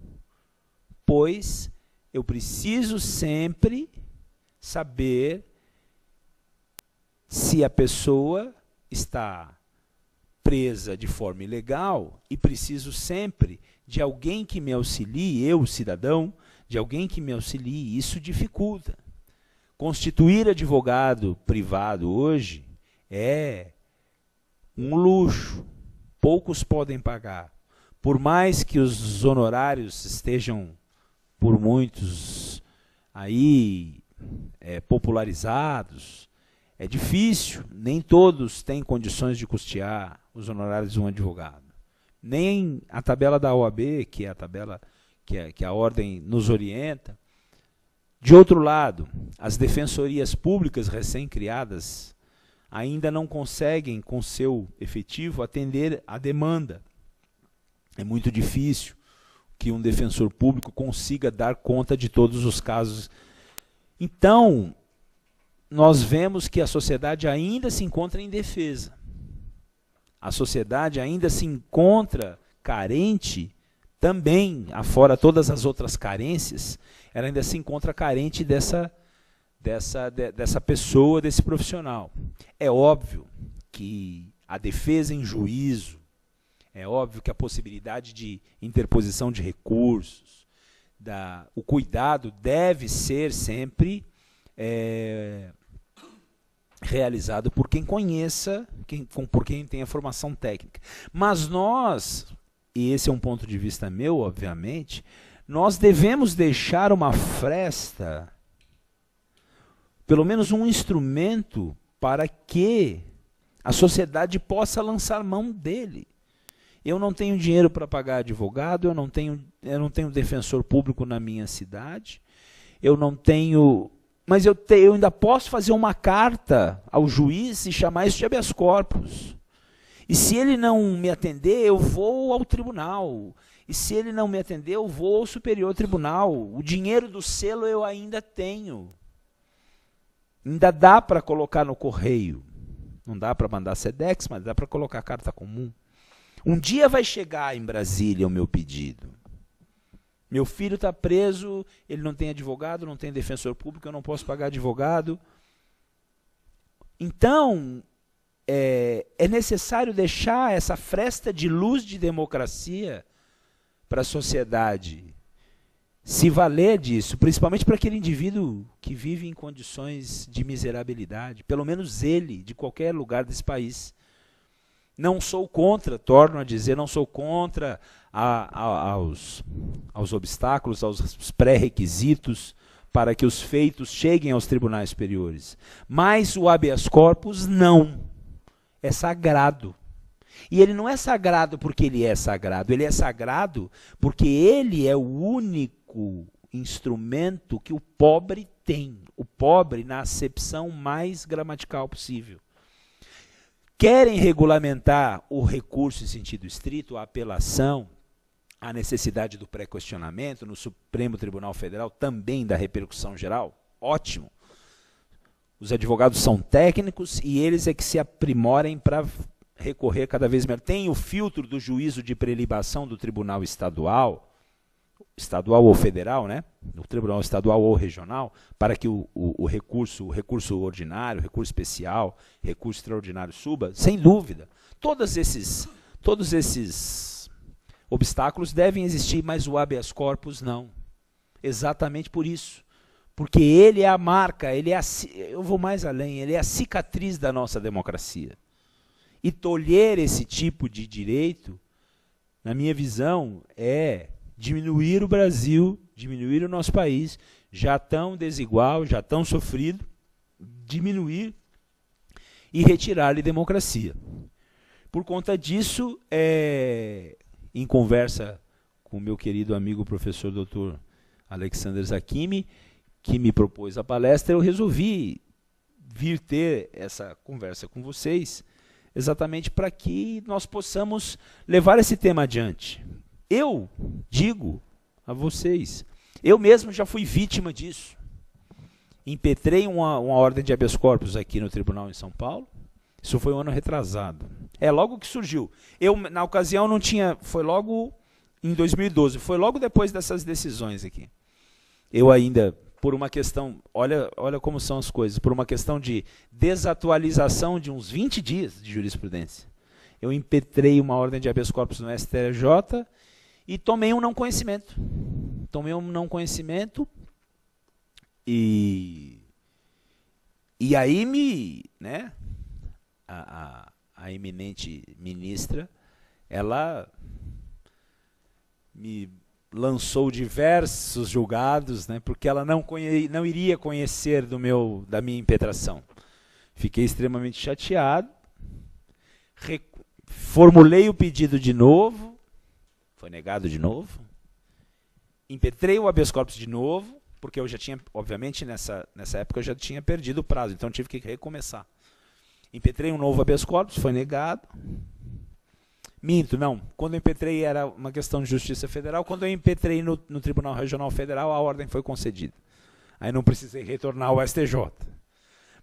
pois eu preciso sempre saber se a pessoa está presa de forma ilegal e preciso sempre de alguém que me auxilie, eu, cidadão, de alguém que me auxilie, isso dificulta. Constituir advogado privado hoje é um luxo, poucos podem pagar. Por mais que os honorários estejam por muitos aí é, popularizados. É difícil, nem todos têm condições de custear os honorários de um advogado. Nem a tabela da OAB, que é a tabela que, é, que a ordem nos orienta. De outro lado, as defensorias públicas recém-criadas ainda não conseguem, com seu efetivo, atender a demanda. É muito difícil que um defensor público consiga dar conta de todos os casos então, nós vemos que a sociedade ainda se encontra em defesa. A sociedade ainda se encontra carente também, afora todas as outras carências, ela ainda se encontra carente dessa, dessa, de, dessa pessoa, desse profissional. É óbvio que a defesa em juízo, é óbvio que a possibilidade de interposição de recursos, da, o cuidado deve ser sempre é, realizado por quem conheça, quem, por quem tem a formação técnica. Mas nós, e esse é um ponto de vista meu, obviamente, nós devemos deixar uma fresta, pelo menos um instrumento, para que a sociedade possa lançar mão dele. Eu não tenho dinheiro para pagar advogado, eu não tenho, eu não tenho defensor público na minha cidade, eu não tenho. Mas eu, te, eu ainda posso fazer uma carta ao juiz e chamar isso de habeas corpus. E se ele não me atender, eu vou ao tribunal. E se ele não me atender, eu vou ao superior tribunal. O dinheiro do selo eu ainda tenho. Ainda dá para colocar no correio. Não dá para mandar SEDEX, mas dá para colocar carta comum. Um dia vai chegar em Brasília o meu pedido. Meu filho está preso, ele não tem advogado, não tem defensor público, eu não posso pagar advogado. Então, é, é necessário deixar essa fresta de luz de democracia para a sociedade se valer disso, principalmente para aquele indivíduo que vive em condições de miserabilidade, pelo menos ele, de qualquer lugar desse país. Não sou contra, torno a dizer, não sou contra a, a, aos, aos obstáculos, aos pré-requisitos para que os feitos cheguem aos tribunais superiores. Mas o habeas corpus não. É sagrado. E ele não é sagrado porque ele é sagrado, ele é sagrado porque ele é o único instrumento que o pobre tem. O pobre na acepção mais gramatical possível querem regulamentar o recurso em sentido estrito, a apelação, a necessidade do pré-questionamento no Supremo Tribunal Federal, também da repercussão geral, ótimo. Os advogados são técnicos e eles é que se aprimorem para recorrer cada vez melhor. Tem o filtro do juízo de prelibação do Tribunal Estadual, estadual ou federal, né? no tribunal estadual ou regional, para que o, o, o, recurso, o recurso ordinário, recurso especial, recurso extraordinário suba, sem dúvida. Todos esses, todos esses obstáculos devem existir, mas o habeas corpus não. Exatamente por isso. Porque ele é a marca, ele é a, eu vou mais além, ele é a cicatriz da nossa democracia. E tolher esse tipo de direito, na minha visão, é diminuir o Brasil, diminuir o nosso país, já tão desigual, já tão sofrido, diminuir e retirar-lhe democracia. Por conta disso, é, em conversa com o meu querido amigo professor doutor Alexander Zakimi, que me propôs a palestra, eu resolvi vir ter essa conversa com vocês, exatamente para que nós possamos levar esse tema adiante. Eu digo a vocês, eu mesmo já fui vítima disso. Impetrei uma, uma ordem de habeas corpus aqui no tribunal em São Paulo. Isso foi um ano retrasado. É logo que surgiu. Eu, na ocasião, não tinha. Foi logo em 2012. Foi logo depois dessas decisões aqui. Eu ainda por uma questão, olha, olha como são as coisas, por uma questão de desatualização de uns 20 dias de jurisprudência. Eu impetrei uma ordem de habeas corpus no STJ e tomei um não conhecimento. Tomei um não conhecimento e e aí me, né, a, a, a eminente ministra, ela me lançou diversos julgados, né, porque ela não, conhe não iria conhecer do meu, da minha impetração. Fiquei extremamente chateado, formulei o pedido de novo, foi negado de novo, impetrei o habeas corpus de novo, porque eu já tinha, obviamente, nessa, nessa época eu já tinha perdido o prazo, então tive que recomeçar. Impetrei um novo habeas corpus, foi negado, Minto, não. Quando eu impetrei era uma questão de justiça federal. Quando eu impetrei no, no Tribunal Regional Federal, a ordem foi concedida. Aí não precisei retornar ao STJ.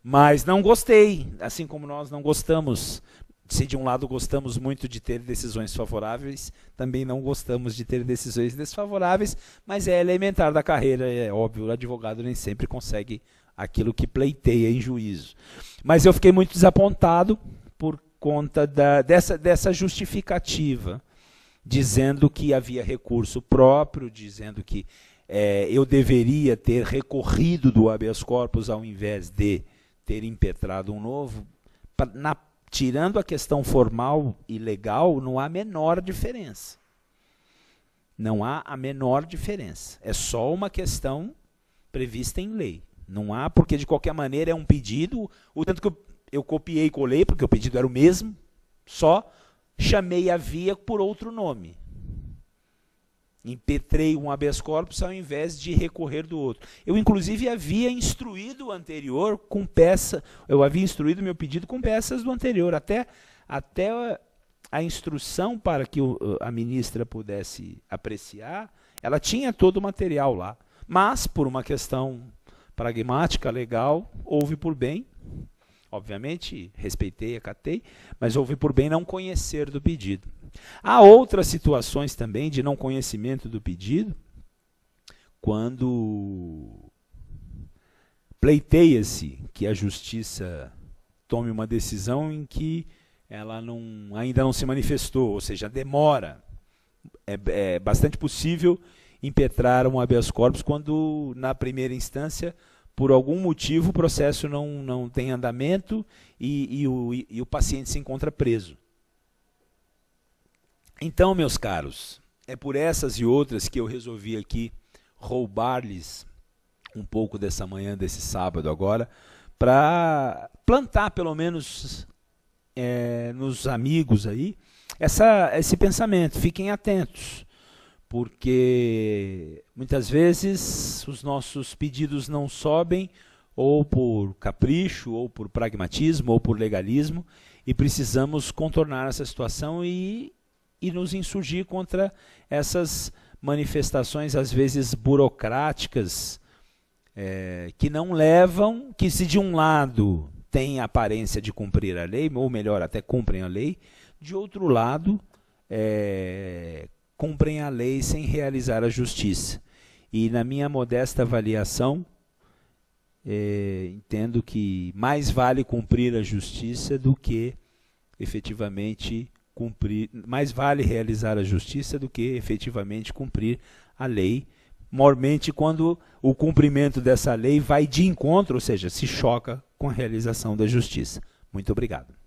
Mas não gostei, assim como nós não gostamos. Se de um lado gostamos muito de ter decisões favoráveis, também não gostamos de ter decisões desfavoráveis, mas é elementar da carreira, é óbvio, o advogado nem sempre consegue aquilo que pleiteia em juízo. Mas eu fiquei muito desapontado por conta da, dessa, dessa justificativa, dizendo que havia recurso próprio, dizendo que é, eu deveria ter recorrido do habeas corpus ao invés de ter impetrado um novo. Na, tirando a questão formal e legal, não há menor diferença. Não há a menor diferença. É só uma questão prevista em lei. Não há, porque de qualquer maneira é um pedido, o tanto que eu copiei e colei, porque o pedido era o mesmo, só chamei a via por outro nome. Impetrei um habeas corpus ao invés de recorrer do outro. Eu, inclusive, havia instruído o anterior com peça, eu havia instruído meu pedido com peças do anterior, até, até a instrução para que o, a ministra pudesse apreciar, ela tinha todo o material lá. Mas, por uma questão pragmática, legal, houve por bem Obviamente, respeitei, acatei, mas houve por bem não conhecer do pedido. Há outras situações também de não conhecimento do pedido, quando pleiteia-se que a justiça tome uma decisão em que ela não, ainda não se manifestou, ou seja, demora. É, é bastante possível impetrar um habeas corpus quando, na primeira instância, por algum motivo o processo não, não tem andamento e, e, o, e o paciente se encontra preso. Então, meus caros, é por essas e outras que eu resolvi aqui roubar-lhes um pouco dessa manhã, desse sábado agora, para plantar pelo menos é, nos amigos aí essa, esse pensamento. Fiquem atentos porque muitas vezes os nossos pedidos não sobem ou por capricho, ou por pragmatismo, ou por legalismo, e precisamos contornar essa situação e, e nos insurgir contra essas manifestações, às vezes burocráticas, é, que não levam, que se de um lado tem a aparência de cumprir a lei, ou melhor, até cumprem a lei, de outro lado, é, cumprem a lei sem realizar a justiça. E na minha modesta avaliação, é, entendo que mais vale cumprir a justiça do que efetivamente cumprir, mais vale realizar a justiça do que efetivamente cumprir a lei, mormente quando o cumprimento dessa lei vai de encontro, ou seja, se choca com a realização da justiça. Muito obrigado.